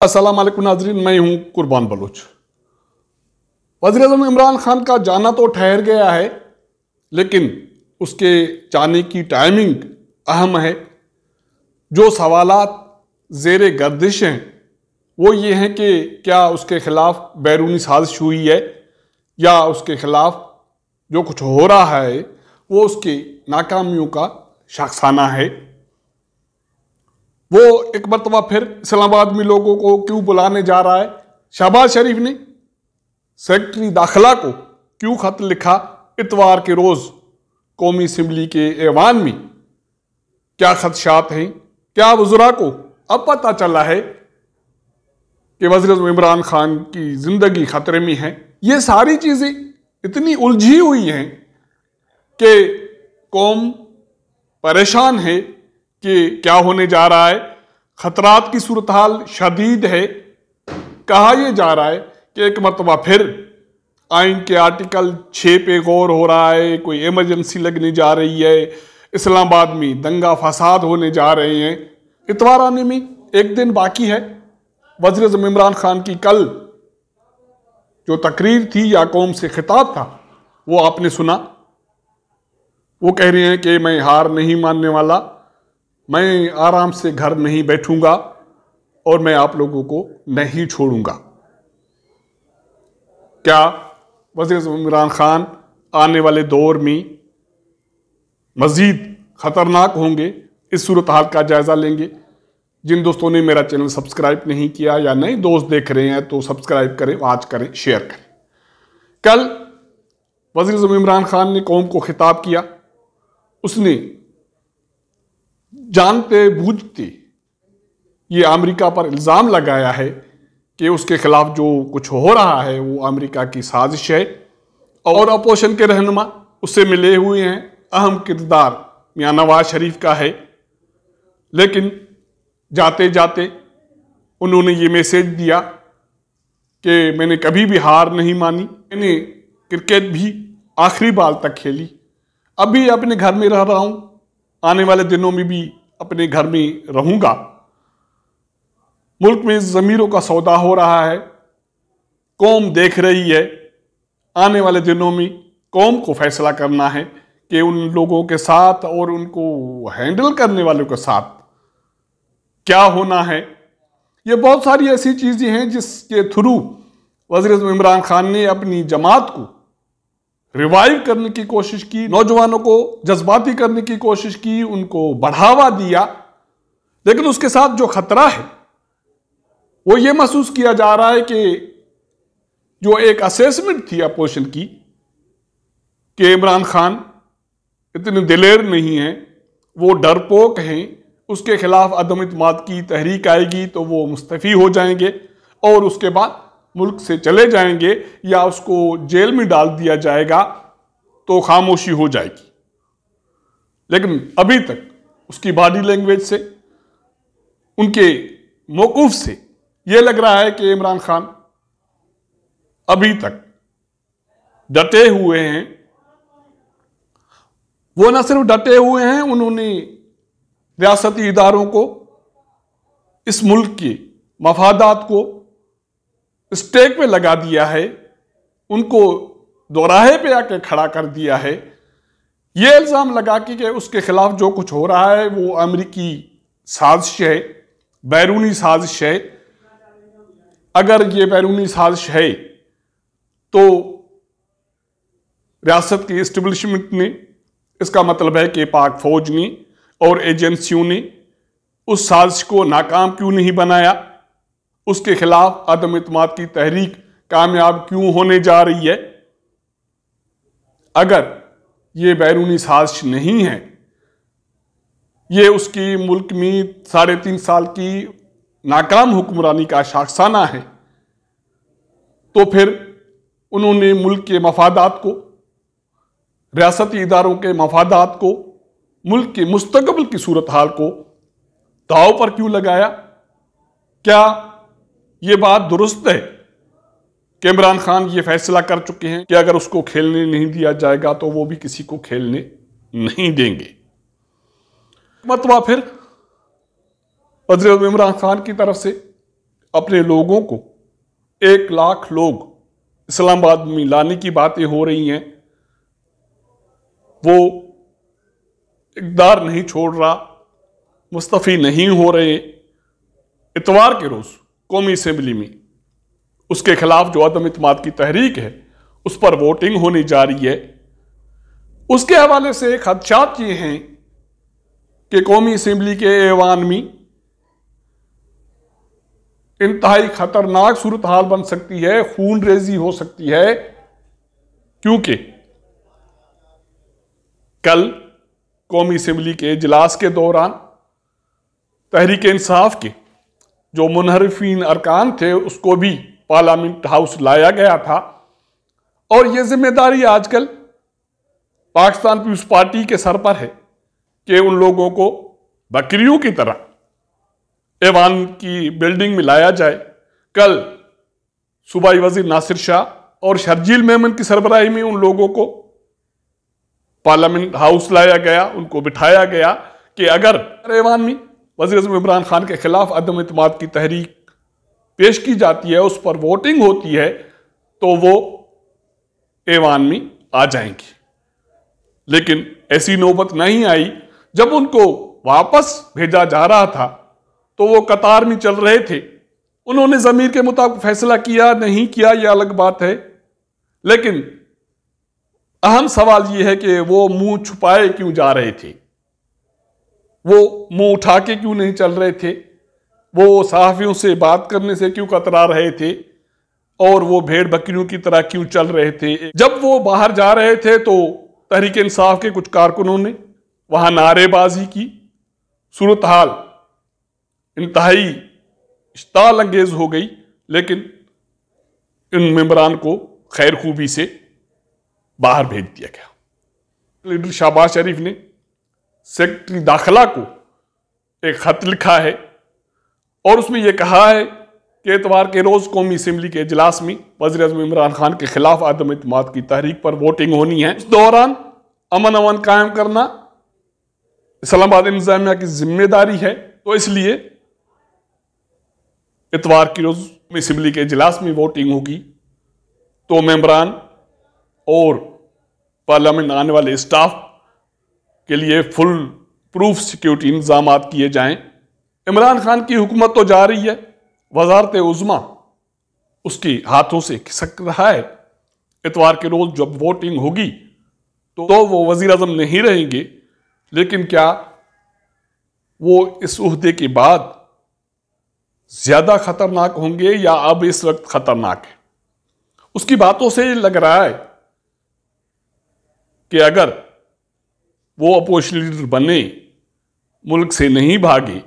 वालेकुम नाजरीन मैं हूँ कुर्बान बलोच। वजी अजम इमरान खान का जाना तो ठहर गया है, लेकिन उसके जाने की टाइमिंग अहम है। जो सवालात जेर गर्दिश हैं, वो ये हैं कि क्या उसके खिलाफ बैरूनी साजिश हुई है, या उसके खिलाफ जो कुछ हो रहा है, वो उसकी नाकामियों का शाखसाना है। वो एक मरतबा फिर इस्लामाबाद में लोगों को क्यों बुलाने जा रहा है? शहबाज शरीफ ने सेक्रेटरी दाखिला को क्यों खत लिखा इतवार के रोज़ कौमी असम्बली के ऐवान में? क्या खदशात हैं? क्या वजुरा को अब पता चला है कि वजी इमरान खान की ज़िंदगी ख़तरे में है? ये सारी चीज़ें इतनी उलझी हुई हैं कि कौम परेशान है कि क्या होने जा रहा है? ख़तरात की सूरत हाल शदीद है। कहा यह जा रहा है कि एक मरतबा फिर आइन के आर्टिकल छः पे गौर हो रहा है, कोई एमरजेंसी लगने जा रही है, इस्लामाबाद में दंगा फसाद होने जा रहे हैं। इतवार आने में एक दिन बाकी है। वजी इमरान खान की कल जो तकरीर थी या कौम से खिताब था, वो आपने सुना। वो कह रहे हैं कि मैं हार नहीं मानने वाला। मैं आराम से घर नहीं बैठूँगा और मैं आप लोगों को नहीं छोड़ूँगा। क्या वजी इमरान खान आने वाले दौर में मज़ीद ख़तरनाक होंगे? इस सूरत हाल का जायज़ा लेंगे। जिन दोस्तों ने मेरा चैनल सब्सक्राइब नहीं किया या नए दोस्त देख रहे हैं तो सब्सक्राइब करें, आज करें, शेयर करें। कल वजी इमरान खान ने कौम को खिताब किया। उसने जानते बूझते ये अमेरिका पर इल्ज़ाम लगाया है कि उसके खिलाफ जो कुछ हो रहा है, वो अमेरिका की साजिश है और अपोजिशन के रहनुमा उससे मिले हुए हैं। अहम किरदार मियाँ नवाज़ शरीफ का है। लेकिन जाते जाते उन्होंने ये मैसेज दिया कि मैंने कभी भी हार नहीं मानी, मैंने क्रिकेट भी आखिरी बाल तक खेली। अभी अपने घर में रह रहा हूँ आने वाले दिनों में भी अपने घर में रहूँगा। मुल्क में ज़मीरों का सौदा हो रहा है। कौम देख रही है। आने वाले दिनों में कौम को फैसला करना है कि उन लोगों के साथ और उनको हैंडल करने वालों के साथ क्या होना है। ये बहुत सारी ऐसी चीज़ें हैं जिसके थ्रू वजी इमरान खान ने अपनी जमात को रिवाइव करने की कोशिश की, नौजवानों को जज्बाती करने की कोशिश की, उनको बढ़ावा दिया। लेकिन उसके साथ जो खतरा है, वो ये महसूस किया जा रहा है कि जो एक असेसमेंट थी अपोजिशन की, कि इमरान खान इतने दिलेर नहीं है, वो डरपोक हैं, उसके खिलाफ अदम इतमाद की तहरीक आएगी तो वो मुस्तफ़ी हो जाएँगे, और उसके बाद मुल्क से चले जाएँगे या उसको जेल में डाल दिया जाएगा तो खामोशी हो जाएगी। लेकिन अभी तक उसकी बॉडी लैंग्वेज से, उनके मौकूफ से यह लग रहा है कि इमरान खान अभी तक डटे हुए हैं। वो न सिर्फ़ डटे हुए हैं, उन्होंने रियासती इदारों को, इस मुल्क के मफादात को स्टेक पे लगा दिया है उनको दोराहे पे आके खड़ा कर दिया है। ये इल्ज़ाम लगा कि, कि उसके खिलाफ जो कुछ हो रहा है वो अमरीकी साजिश है बैरूनी साजिश है। अगर ये बैरूनी साजिश है तो रियासत की इस्टबलिशमेंट ने इसका मतलब है कि पाक फौज ने और एजेंसियों ने उस साजिश को नाकाम क्यों नहीं बनाया? उसके खिलाफ अदम अतमाद की तहरीक कामयाब क्यों होने जा रही है? अगर ये बैरूनी साजिश नहीं है, ये उसकी मुल्क में साढ़े तीन साल की नाकाम हुक्मरानी का शाखसाना है तो फिर उन्होंने मुल्क के मफादात को, रियासती इदारों के मफादात को, मुल्क के मुस्तकबिल की सूरत हाल को दाव पर क्यों लगाया? क्या ये बात दुरुस्त है कि इमरान खान ये फैसला कर चुके हैं कि अगर उसको खेलने नहीं दिया जाएगा तो वो भी किसी को खेलने नहीं देंगे। मतवा फिर इमरान खान की तरफ़ से अपने लोगों को एक लाख लोग इस्लामाबाद में लाने की बातें हो रही हैं। वो इकदार नहीं छोड़ रहा, मुस्तफ़ी नहीं हो रहे, इतवार के रोज़ कौमी असम्बली में। उसके खिलाफ जो अदम अतमाद की तहरीक है, उस पर वोटिंग होने जा रही है। उसके हवाले से एक खदशात ये हैं कि कौमी असम्बली के ऐवान में इंतहाई खतरनाक सूरत हाल बन सकती है, खून रेजी हो सकती है, क्योंकि कल कौमी असम्बली के इजलास के दौरान तहरीक इंसाफ के जो मुनहरफिन अरकान थे, उसको भी पार्लियामेंट हाउस लाया गया था। और ये ज़िम्मेदारी आजकल पाकिस्तान पीपल्स पार्टी के सर पर है कि उन लोगों को बकरियों की तरह ऐवान की बिल्डिंग में लाया जाए। कल सूबाई वज़ीर नासिर शाह और शर्जील मेमन की सरबराही में उन लोगों को पार्लियामेंट हाउस लाया गया, उनको बिठाया गया कि अगर ऐवान में वजी अजम इमरान खान के खिलाफ अदम अतमाद की तहरीक पेश की जाती है, उस पर वोटिंग होती है तो वो ऐवान में आ जाएँगी। लेकिन ऐसी नौबत नहीं आई। जब उनको वापस भेजा जा रहा था तो वो कतार में चल रहे थे। उन्होंने जमीर के मुताबिक फैसला किया, नहीं किया, यह अलग बात है। लेकिन अहम सवाल यह है कि वो मुँह छुपाए क्यों जा रहे थे? वो मुँह उठा के क्यों नहीं चल रहे थे? वो सहाफ़ियों से बात करने से क्यों कतरा रहे थे? और वो भेड़ बकरियों की तरह क्यों चल रहे थे? जब वो बाहर जा रहे थे तो तहरीक इंसाफ के कुछ कारकुनों ने वहाँ नारेबाजी की। सूरत हाल इंतहाई इश्ताल अंगेज हो गई, लेकिन इन मेम्बरान को खैर खूबी से बाहर भेज दिया गया। लीडर शाहबाज शरीफ ने सेक्रेटरी दाखिला को एक खत लिखा है और उसमें यह कहा है कि एतवार के रोज कौमी असम्बली के अजलास में वजी अजम इमरान खान के खिलाफ आदम अतमाद की तहरीक पर वोटिंग होनी है। इस दौरान अमन अमन कायम करना इस्लामाबाद इंतजामिया की ज़िम्मेदारी है। तो इसलिए इतवार की रोज असम्बली के अजलास में वोटिंग होगी। तो मेम्बरान और पार्लियामेंट आने वाले स्टाफ के लिए फुल प्रूफ सिक्योरिटी इंतज़ाम किए जाएँ। इमरान खान की हुकूमत तो जा रही है। वजारत उज़मा उसके हाथों से खिसक रहा है। इतवार के रोज जब वोटिंग होगी तो, तो वो वज़ीर अजम नहीं रहेंगे। लेकिन क्या वो इस उहदे के बाद ज़्यादा खतरनाक होंगे या अब इस वक्त खतरनाक है? उसकी बातों से लग रहा है कि अगर वो अपोजिशन लीडर बने, मुल्क से नहीं भागे,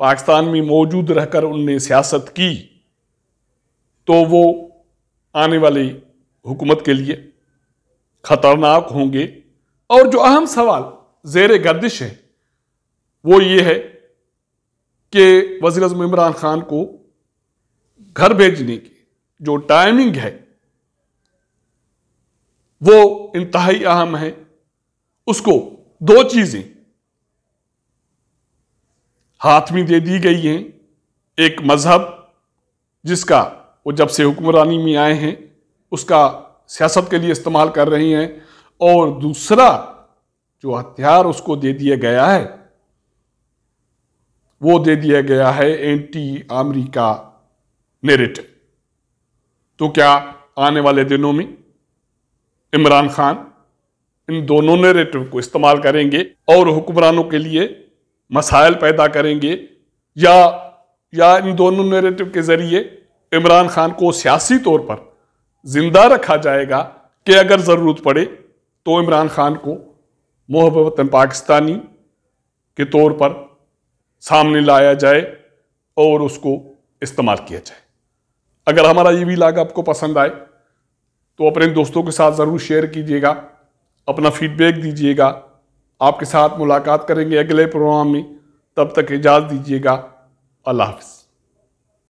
पाकिस्तान में मौजूद रहकर उनने सियासत की तो वो आने वाली हुकूमत के लिए ख़तरनाक होंगे। और जो अहम सवाल, जेर गर्दिश है, वो ये है कि वजी अजम इमरान खान को घर भेजने की जो टाइमिंग है, वो इंतहाई अहम है। उसको दो चीज़ें हाथ में दे दी गई हैं। एक मज़हब, जिसका वो जब से हुक्मरानी में आए हैं, उसका सियासत के लिए इस्तेमाल कर रहे हैं, और दूसरा जो हथियार उसको दे दिया गया है, वो दे दिया गया है एंटी अमेरिका नेरेटिव तो क्या आने वाले दिनों में इमरान खान इन दोनों नेरेटिव को इस्तेमाल करेंगे और हुक्मरानों के लिए मसाइल पैदा करेंगे या या इन दोनों नेरेटिव के ज़रिए इमरान खान को सियासी तौर पर ज़िंदा रखा जाएगा कि अगर ज़रूरत पड़े तो इमरान खान को मोहब्बतन पाकिस्तानी के तौर पर सामने लाया जाए और उसको इस्तेमाल किया जाए। अगर हमारा ये भी लाग आपको पसंद आए तो अपने दोस्तों के साथ ज़रूर शेयर कीजिएगा। अपना फीडबैक दीजिएगा। आपके साथ मुलाकात करेंगे अगले प्रोग्राम में। तब तक इजाज़त दीजिएगा। अल्लाह हाफिज़।